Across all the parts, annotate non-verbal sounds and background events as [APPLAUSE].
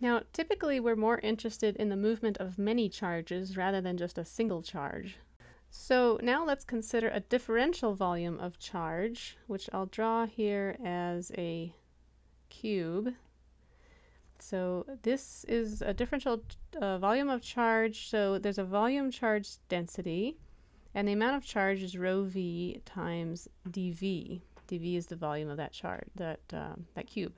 Now, typically we're more interested in the movement of many charges rather than just a single charge. So now let's consider a differential volume of charge, which I'll draw here as a cube. So this is a differential uh, volume of charge. So there's a volume charge density, and the amount of charge is rho v times dv. dv is the volume of that charge, that, uh, that cube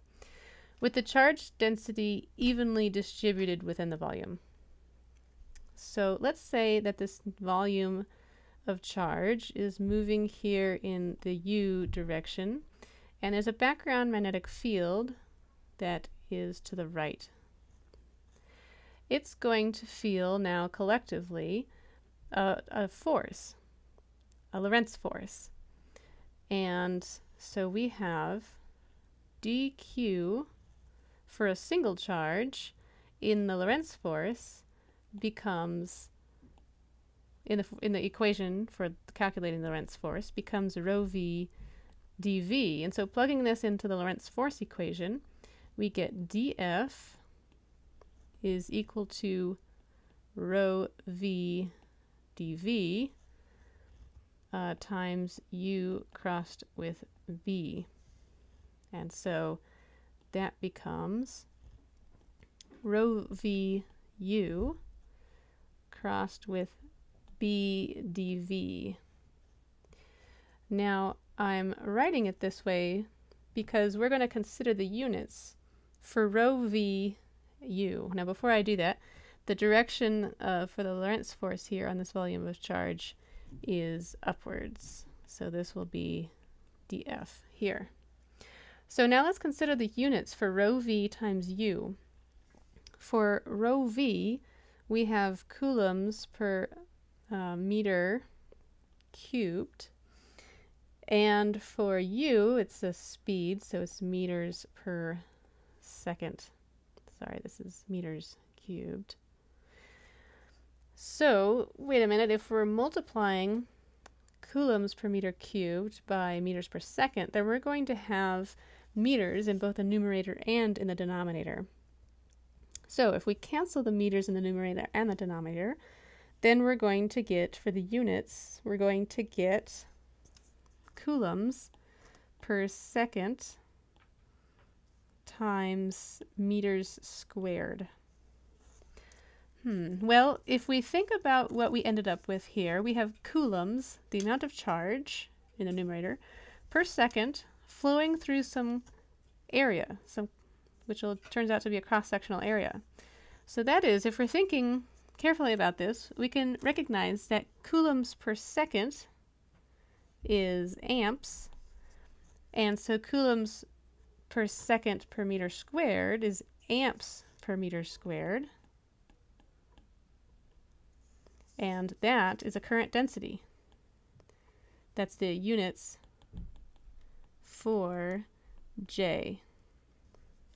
with the charge density evenly distributed within the volume. So let's say that this volume of charge is moving here in the u direction, and there's a background magnetic field that is to the right. It's going to feel now collectively a, a force, a Lorentz force. And so we have dq for a single charge in the Lorentz force becomes in the in the equation for calculating the Lorentz force becomes rho v dv. And so plugging this into the Lorentz force equation, we get df is equal to rho v dv uh, times u crossed with b. And so that becomes rho v u crossed with b dv. Now I'm writing it this way because we're going to consider the units for rho v u. Now before I do that, the direction uh, for the Lorentz force here on this volume of charge is upwards. So this will be df here. So now let's consider the units for rho v times u. For rho v, we have coulombs per uh, meter cubed. And for u, it's a speed, so it's meters per second. Sorry, this is meters cubed. So, wait a minute, if we're multiplying coulombs per meter cubed by meters per second, then we're going to have meters in both the numerator and in the denominator. So if we cancel the meters in the numerator and the denominator, then we're going to get, for the units, we're going to get coulombs per second times meters squared. Hmm. Well, if we think about what we ended up with here, we have coulombs, the amount of charge in the numerator, per second flowing through some area, some which will, turns out to be a cross-sectional area. So that is, if we're thinking carefully about this, we can recognize that coulombs per second is amps, and so coulombs per second per meter squared is amps per meter squared. And that is a current density. That's the units for j,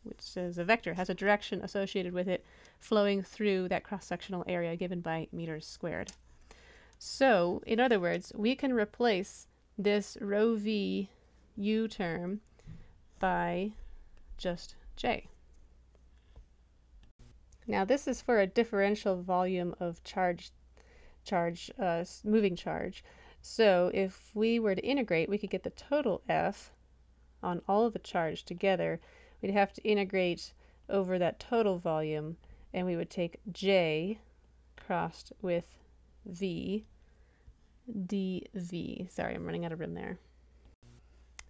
which says a vector has a direction associated with it flowing through that cross-sectional area given by meters squared. So, in other words, we can replace this rho v u term by just j. Now this is for a differential volume of charge, charge, uh, moving charge. So if we were to integrate, we could get the total F on all of the charge together, we'd have to integrate over that total volume, and we would take J crossed with B dV. Sorry, I'm running out of room there.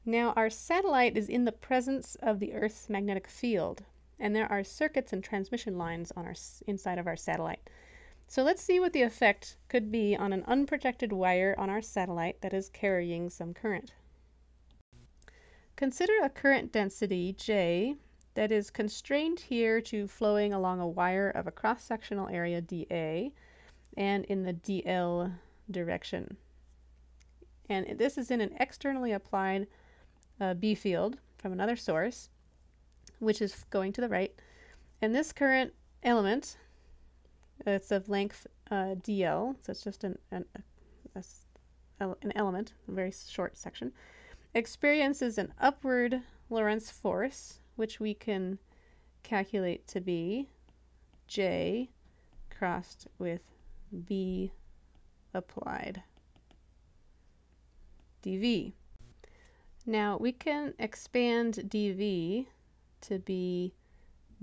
Now, our satellite is in the presence of the Earth's magnetic field, and there are circuits and transmission lines on our inside of our satellite. So let's see what the effect could be on an unprotected wire on our satellite that is carrying some current. Consider a current density, J, that is constrained here to flowing along a wire of a cross-sectional area dA and in the dl direction. And this is in an externally applied uh, B field from another source, which is going to the right. And this current element, it's of length uh, dl, so it's just an, an, a, an element, a very short section, experiences an upward Lorentz force, which we can calculate to be J crossed with B applied dV. Now we can expand dV to be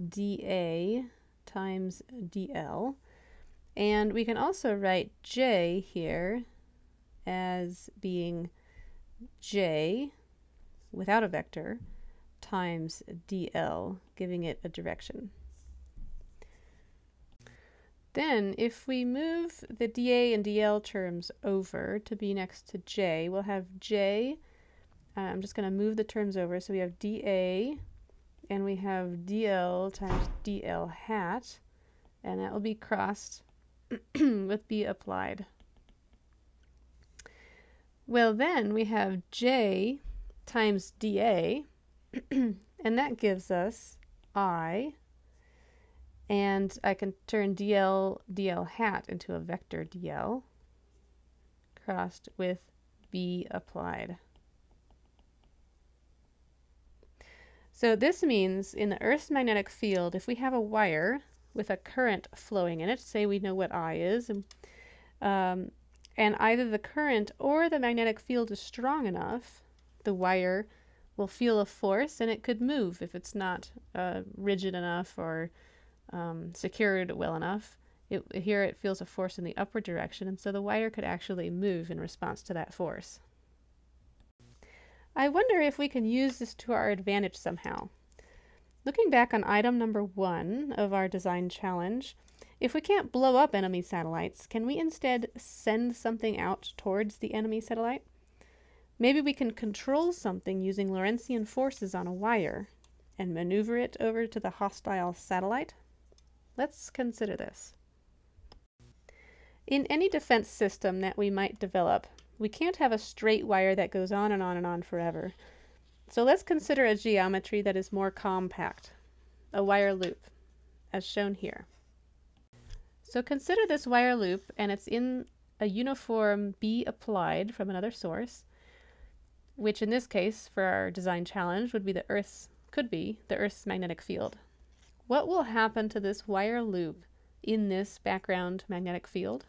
dA times dl. And we can also write j here as being j without a vector times dl, giving it a direction. Then if we move the dA and dl terms over to be next to j, we'll have j, uh, I'm just going to move the terms over, so we have dA and we have dl times dl hat, and that will be crossed [CLEARS THROAT] with b applied. Well, then we have j times dA, [CLEARS THROAT] and that gives us i, and I can turn dl dl hat into a vector dl crossed with b applied. So this means in the Earth's magnetic field, if we have a wire with a current flowing in it, say we know what I is, um, and either the current or the magnetic field is strong enough, the wire will feel a force and it could move if it's not uh, rigid enough or um, secured well enough. It, here it feels a force in the upward direction, and so the wire could actually move in response to that force. I wonder if we can use this to our advantage somehow. Looking back on item number one of our design challenge, if we can't blow up enemy satellites, can we instead send something out towards the enemy satellite? Maybe we can control something using Lorentzian forces on a wire and maneuver it over to the hostile satellite? Let's consider this. In any defense system that we might develop, we can't have a straight wire that goes on and on and on forever. So let's consider a geometry that is more compact, a wire loop, as shown here. So consider this wire loop and it's in a uniform B applied from another source, which in this case for our design challenge would be the Earth's, could be the Earth's magnetic field. What will happen to this wire loop in this background magnetic field?